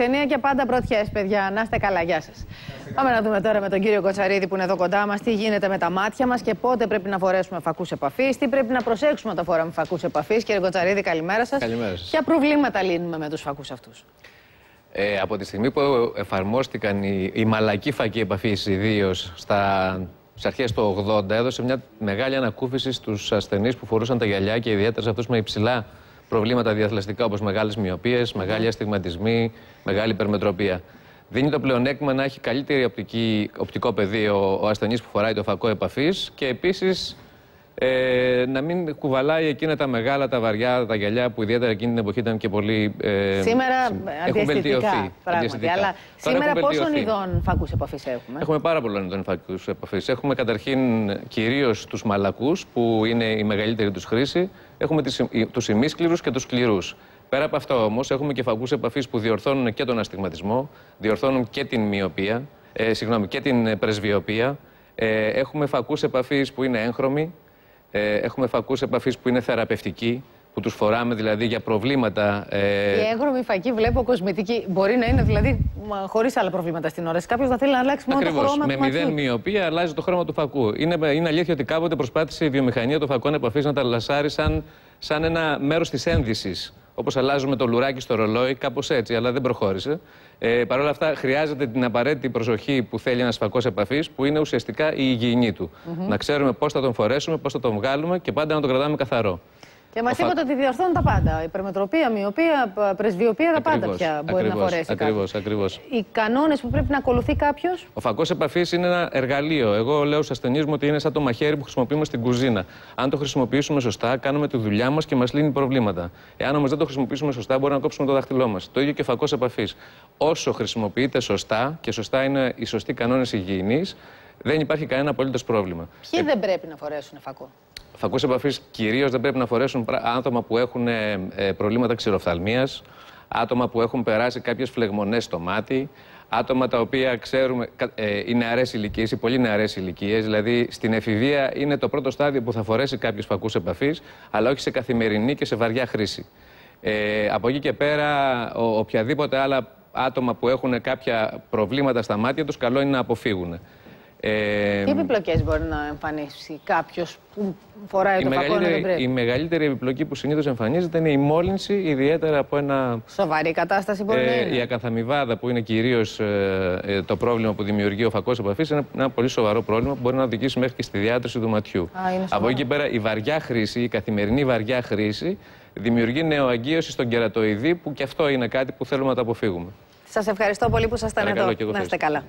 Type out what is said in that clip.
Ταινία και πάντα πρωτιές, παιδιά. Να είστε καλά, γεια σας. Πάμε να δούμε τώρα με τον κύριο Κοτσαρίδη που είναι εδώ κοντά μας τι γίνεται με τα μάτια μας και πότε πρέπει να φορέσουμε φακούς επαφής, τι πρέπει να προσέξουμε όταν φοράμε φακούς επαφής. Κύριε Κοτσαρίδη, καλημέρα σας. Καλημέρα σας. Ποια προβλήματα λύνουμε με τους φακούς αυτούς; Ε, από τη στιγμή που εφαρμόστηκαν οι, οι μαλακοί φακοί επαφής, ιδίως στα στις αρχές του 80, έδωσε μια μεγάλη ανακούφιση στους ασθενείς που φορούσαν τα γυαλιά και ιδιαίτερα σε αυτούς με υψηλά προβλήματα διαθλαστικά όπως μεγάλες μοιοπίες, μεγάλοι αστιγματισμοί, μεγάλη υπερμετροπία. Δίνει το πλεονέκτημα να έχει καλύτερη οπτική, οπτικό πεδίο ο ασθενής που φοράει το φακό επαφής και επίσης ε, να μην κουβαλάει εκείνα τα μεγάλα, τα βαριά, τα γυαλιά που ιδιαίτερα εκείνη την εποχή ήταν και πολύ. Ε, σήμερα έχουν βελτιωθεί. Πράγματι, αλλά σήμερα πόσων ειδών φακούς επαφής έχουμε; Έχουμε πάρα πολλών ειδών φακούς επαφής. Έχουμε καταρχήν κυρίως τους μαλακούς, που είναι η μεγαλύτερη τους χρήση. Έχουμε τους ημίσκληρους και τους σκληρούς. Πέρα από αυτό όμως, έχουμε και φακούς επαφής που διορθώνουν και τον αστιγματισμό, διορθώνουν και την μοιοπία, ε, συγγνώμη, και την πρεσβειοπία. Ε, έχουμε φακούς επαφής που είναι έγχρωμοι, ε, έχουμε φακούς επαφής που είναι θεραπευτικοί, που τους φοράμε δηλαδή για προβλήματα. Ε... Η έγχρωμη φακή, βλέπω κοσμητική. Μπορεί να είναι δηλαδή χωρίς άλλα προβλήματα στην ώρα. Κάποιος θα θέλει να αλλάξει μόνο Ακριβώς. το χρώμα με του μηδέν μοιοπία αλλάζει το χρώμα του φακού. Είναι, είναι αλήθεια ότι κάποτε προσπάθησε η βιομηχανία των φακών επαφής να τα λασάρει σαν, σαν ένα μέρος της ένδυσης. Όπως αλλάζουμε το λουράκι στο ρολόι, κάπως έτσι, αλλά δεν προχώρησε. Ε, Παρ' όλα αυτά, χρειάζεται την απαραίτητη προσοχή που θέλει ένας φακός επαφής, που είναι ουσιαστικά η υγιεινή του. Να ξέρουμε πώς θα τον φορέσουμε, πώς θα τον βγάλουμε και πάντα να τον κρατάμε καθαρό. Και μας είπατε ότι διορθώνουν τα πάντα. Υπερμετροπία, μοιοπία, πρεσβειοπία, τα πάντα πια μπορεί ακριβώς, να φορέσει. Ακριβώς, ακριβώς. Οι κανόνες που πρέπει να ακολουθεί κάποιος; Ο φακός επαφής είναι ένα εργαλείο. Εγώ λέω στους ασθενείς μου ότι είναι σαν το μαχαίρι που χρησιμοποιούμε στην κουζίνα. Αν το χρησιμοποιήσουμε σωστά, κάνουμε τη δουλειά μας και μας λύνει προβλήματα. Εάν όμως δεν το χρησιμοποιήσουμε σωστά, μπορεί να κόψουμε το δάχτυλό μας. Το ίδιο και φακός επαφής. Όσο χρησιμοποιείται σωστά και σωστά είναι οι σωστοί κανόνες υγιεινής, δεν υπάρχει κανένα απολύτως πρόβλημα. Ποιοι ε... δεν πρέπει να φορέσουν φακό; Φακού επαφή κυρίως δεν πρέπει να φορέσουν άτομα που έχουν ε, προβλήματα ξηροφθαλμίας, άτομα που έχουν περάσει κάποιες φλεγμονές στο μάτι, άτομα τα οποία ξέρουμε ε, είναι νεαρέ ηλικίες ή πολύ νεαρέ ηλικίες. Δηλαδή στην εφηβεία είναι το πρώτο στάδιο που θα φορέσει κάποιου φακού επαφή, αλλά όχι σε καθημερινή και σε βαριά χρήση. Ε, από εκεί και πέρα, ο, οποιαδήποτε άλλα άτομα που έχουν κάποια προβλήματα στα μάτια τους, καλό είναι να αποφύγουν. Ε, Τι επιπλοκές μπορεί να εμφανίσει κάποιος που φοράει το φακό δεν πρέπει. Η μεγαλύτερη επιπλοκή που συνήθως εμφανίζεται είναι η μόλυνση, ιδιαίτερα από ένα. Σοβαρή κατάσταση μπορεί ε, να είναι. Η ακαθαμιβάδα που είναι κυρίως ε, ε, το πρόβλημα που δημιουργεί ο φακός επαφής είναι ένα πολύ σοβαρό πρόβλημα που μπορεί να οδηγήσει μέχρι και στη διάτρωση του ματιού. Α, από εκεί και πέρα η βαριά χρήση, η καθημερινή βαριά χρήση δημιουργεί νεοαγγείωση στον κερατοειδή που και αυτό είναι κάτι που θέλουμε να το αποφύγουμε. Σας ευχαριστώ πολύ που ήσασταν εδώ. Να είστε καλά.